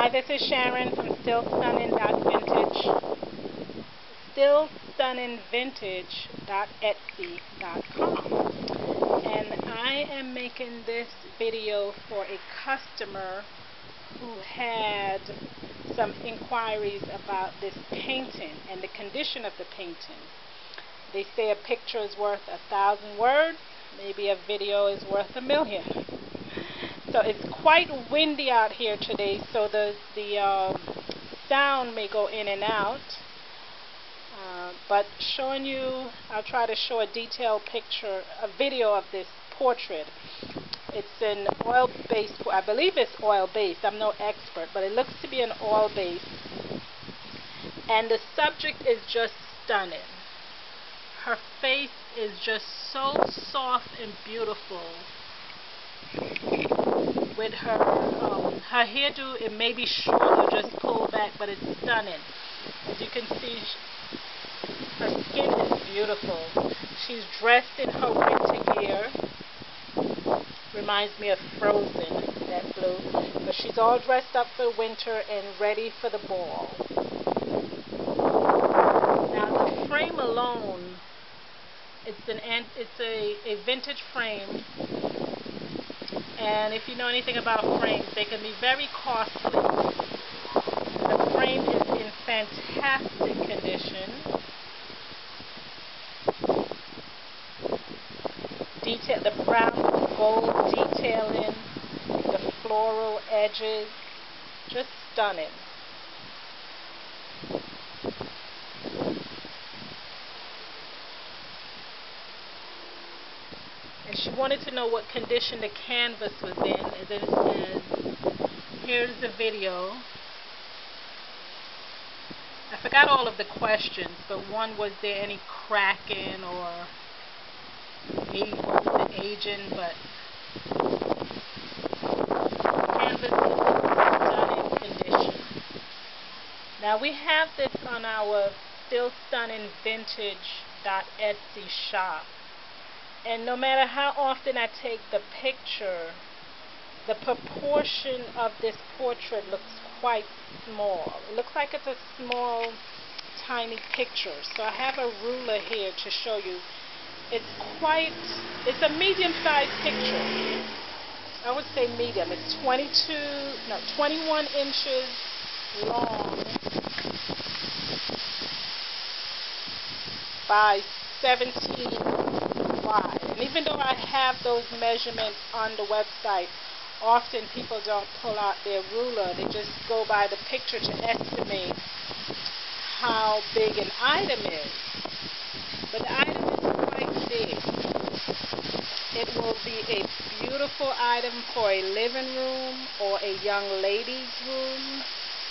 Hi, this is Sharon from StillStunning.Vintage. StillStunningVintage.Etsy.com. And I am making this video for a customer who had some inquiries about this painting and the condition of the painting. They say a picture is worth a thousand words, maybe a video is worth a million. So it's quite windy out here today, so the, the uh, sound may go in and out. Uh, but showing you, I'll try to show a detailed picture, a video of this portrait. It's an oil-based, I believe it's oil-based, I'm no expert, but it looks to be an oil-based. And the subject is just stunning. Her face is just so soft and beautiful with her um, her hairdo. It may be short or just pulled back, but it's stunning. As you can see, her skin is beautiful. She's dressed in her winter gear. Reminds me of Frozen, that blue. But she's all dressed up for winter and ready for the ball. Now the frame alone, it's an it's a, a vintage frame and if you know anything about frames, they can be very costly. The frame is in fantastic condition. Detail, the brown gold detailing, the floral edges, just stunning. And she wanted to know what condition the canvas was in. And then it says, here's the video. I forgot all of the questions, but one was there any cracking or aging, but canvas is stunning condition. Now we have this on our Still Stunning Vintage Etsy shop and no matter how often I take the picture, the proportion of this portrait looks quite small. It looks like it's a small, tiny picture. So I have a ruler here to show you. It's quite, it's a medium-sized picture. I would say medium. It's 22, no, 21 inches long by 17 And even though I have those measurements on the website, often people don't pull out their ruler. They just go by the picture to estimate how big an item is. But the item is quite big. It will be a beautiful item for a living room or a young lady's room,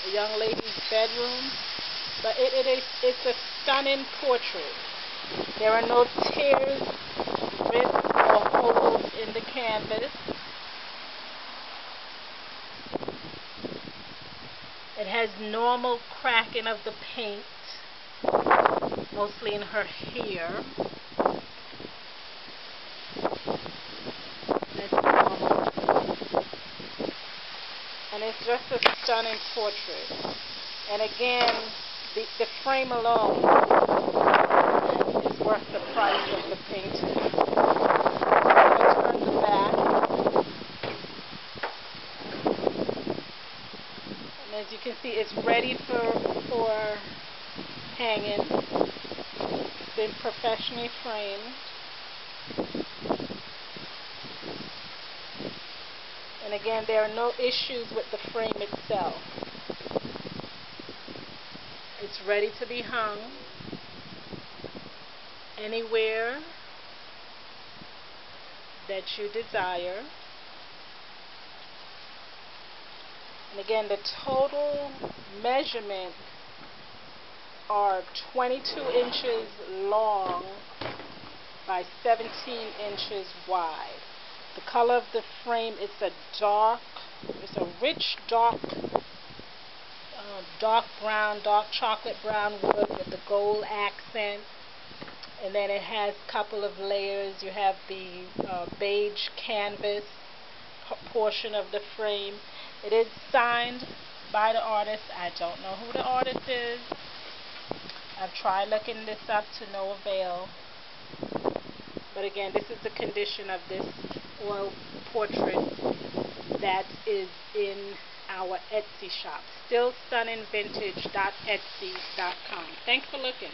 a young lady's bedroom. But it, it is, it's a stunning portrait. There are no tears rips or holes in the canvas. It has normal cracking of the paint, mostly in her hair. And it's just a stunning portrait. And again, the, the frame alone worth the price of the painting. as you can see, it's ready for, for hanging. It's been professionally framed. And again, there are no issues with the frame itself. It's ready to be hung anywhere that you desire. And again, the total measurement are 22 inches long by 17 inches wide. The color of the frame is a dark, it's a rich dark, uh, dark brown, dark chocolate brown wood with the gold accent. And then it has a couple of layers. You have the uh, beige canvas portion of the frame. It is signed by the artist. I don't know who the artist is. I've tried looking this up to no avail. But again, this is the condition of this oil portrait that is in our Etsy shop. StillStunningVintage.etsy.com. Thanks for looking.